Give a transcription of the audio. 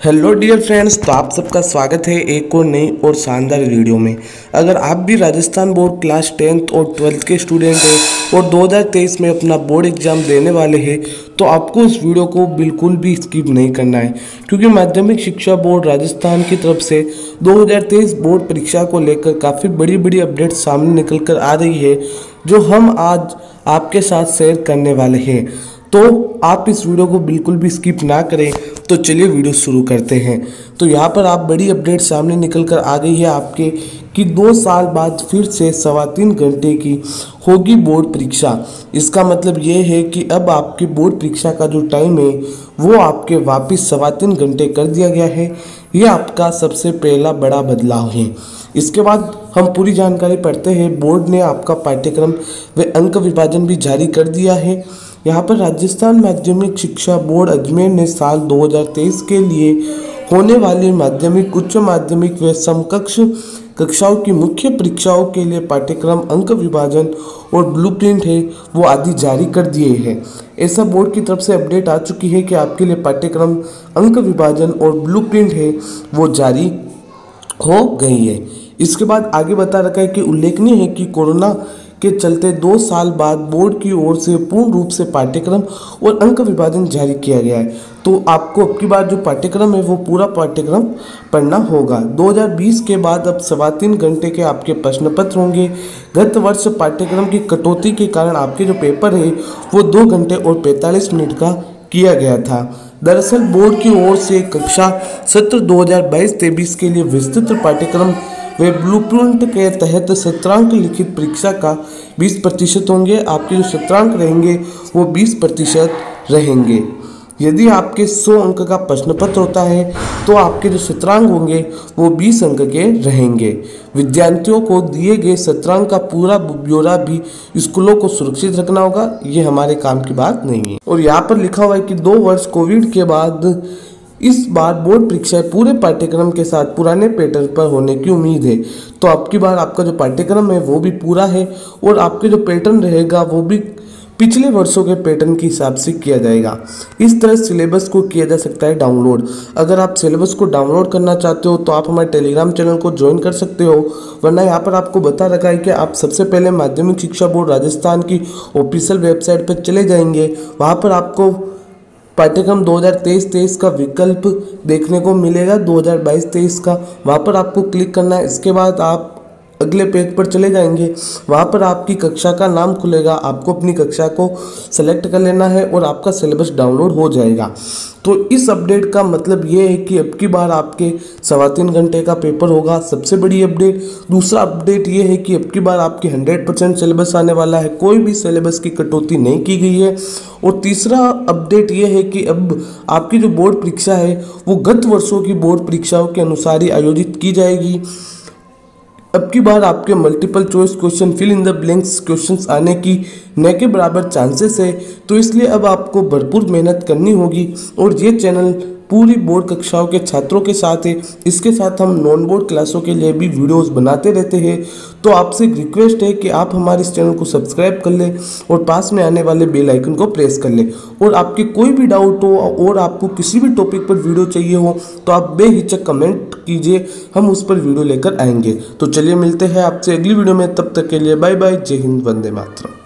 Hello dear friends तो आप सबका स्वागत है एक और नई और शानदार वीडियो में। अगर आप भी राजस्थान बोर्ड क्लास टेंथ और ट्वेल्थ के स्टूडेंट हैं और 2023 में अपना बोर्ड एग्ज़ाम देने वाले हैं तो आपको इस वीडियो को बिल्कुल भी स्किप नहीं करना है, क्योंकि माध्यमिक शिक्षा बोर्ड राजस्थान की तरफ़ से 2023 बोर्ड परीक्षा को लेकर काफ़ी बड़ी बड़ी अपडेट सामने निकल कर आ रही है, जो हम आज आपके साथ शेयर करने वाले हैं। तो आप इस वीडियो को बिल्कुल भी स्किप ना करें। तो चलिए वीडियो शुरू करते हैं। तो यहाँ पर आप बड़ी अपडेट सामने निकल कर आ गई है आपके कि दो साल बाद फिर से सवा तीन घंटे की होगी बोर्ड परीक्षा। इसका मतलब ये है कि अब आपकी बोर्ड परीक्षा का जो टाइम है, वो आपके वापस सवा तीन घंटे कर दिया गया है। ये आपका सबसे पहला बड़ा बदलाव है। इसके बाद हम पूरी जानकारी पढ़ते हैं। बोर्ड ने आपका पाठ्यक्रम व अंक विभाजन भी जारी कर दिया है। यहाँ पर राजस्थान माध्यमिक शिक्षा बोर्ड अजमेर ने साल 2023 के लिए होने वाली माध्यमिक, उच्च माध्यमिक व समकक्ष कक्षाओं की मुख्य परीक्षाओं के लिए पाठ्यक्रम, अंक विभाजन और ब्लूप्रिंट है, वो आदि जारी कर दिए हैं। ऐसा बोर्ड की तरफ़ से अपडेट आ चुकी है कि आपके लिए पाठ्यक्रम, अंक विभाजन और ब्लूप्रिंट है, वो जारी हो गई है। इसके बाद आगे बता रखा है कि उल्लेखनीय है कि कोरोना के चलते दो साल बाद बोर्ड की ओर से पूर्ण रूप से पाठ्यक्रम और अंक विभाजन जारी किया गया है। तो आपको अब की बार जो पाठ्यक्रम है, वो पूरा पाठ्यक्रम पढ़ना होगा। 2020 के बाद अब सवा तीन घंटे के आपके प्रश्न पत्र होंगे। गत वर्ष पाठ्यक्रम की कटौती के कारण आपके जो पेपर है, वो दो घंटे और पैंतालीस मिनट का किया गया था। दरअसल बोर्ड की ओर से कक्षा सत्र 2022-23 के लिए विस्तृत पाठ्यक्रम वे ब्लूप्रिंट के तहत सत्रांक लिखित परीक्षा का 20 प्रतिशत होंगे। आपके जो सत्रांक रहेंगे, वो 20 प्रतिशत रहेंगे। यदि आपके 100 अंक का प्रश्न पत्र होता है तो आपके जो सत्रांक होंगे, वो 20 अंक के रहेंगे। विद्यार्थियों को दिए गए सत्रांक का पूरा ब्यौरा भी स्कूलों को सुरक्षित रखना होगा। ये हमारे काम की बात नहीं है। और यहाँ पर लिखा हुआ है कि दो वर्ष कोविड के बाद इस बार बोर्ड परीक्षाएँ पूरे पाठ्यक्रम के साथ पुराने पैटर्न पर होने की उम्मीद है। तो आपकी बार आपका जो पाठ्यक्रम है, वो भी पूरा है और आपके जो पैटर्न रहेगा, वो भी पिछले वर्षों के पैटर्न के हिसाब से किया जाएगा। इस तरह सिलेबस को किया जा सकता है डाउनलोड अगर आप सिलेबस को डाउनलोड करना चाहते हो तो आप हमारे टेलीग्राम चैनल को ज्वाइन कर सकते हो। वरना यहाँ पर आपको बता रखा है कि आप सबसे पहले माध्यमिक शिक्षा बोर्ड राजस्थान की ऑफिशियल वेबसाइट पर चले जाएँगे। वहाँ पर आपको पाठ्यक्रम 2023-23 का विकल्प देखने को मिलेगा 2022-23 का। वहाँ पर आपको क्लिक करना है, इसके बाद आप अगले पेज पर चले जाएँगे। वहाँ पर आपकी कक्षा का नाम खुलेगा। आपको अपनी कक्षा को सेलेक्ट कर लेना है और आपका सिलेबस डाउनलोड हो जाएगा। तो इस अपडेट का मतलब ये है कि अब की बार आपके सवा तीन घंटे का पेपर होगा, सबसे बड़ी अपडेट दूसरा अपडेट ये है कि अब की बार आपके हंड्रेड परसेंट सिलेबस आने वाला है। कोई भी सिलेबस की कटौती नहीं की गई है। और तीसरा अपडेट ये है कि अब आपकी जो बोर्ड परीक्षा है, वो गत वर्षों की बोर्ड परीक्षाओं के अनुसार ही आयोजित की जाएगी। अब की बार आपके multiple choice question fill in the blanks questions आने की न के बराबर चांसेस है तो इसलिए अब आपको भरपूर मेहनत करनी होगी और ये चैनल पूरी बोर्ड कक्षाओं के छात्रों के साथ है। इसके साथ हम नॉन बोर्ड क्लासों के लिए भी वीडियोस बनाते रहते हैं। तो आपसे एक रिक्वेस्ट है कि आप हमारे इस चैनल को सब्सक्राइब कर लें और पास में आने वाले बेल आइकन को प्रेस कर लें। और आपके कोई भी डाउट हो और आपको किसी भी टॉपिक पर वीडियो चाहिए हो तो आप बेहिचक कमेंट कीजिए। हम उस पर वीडियो लेकर आएँगे। तो चलिए मिलते हैं आपसे अगली वीडियो में। तब तक के लिए बाय बाय जय हिंद, वंदे मातरम।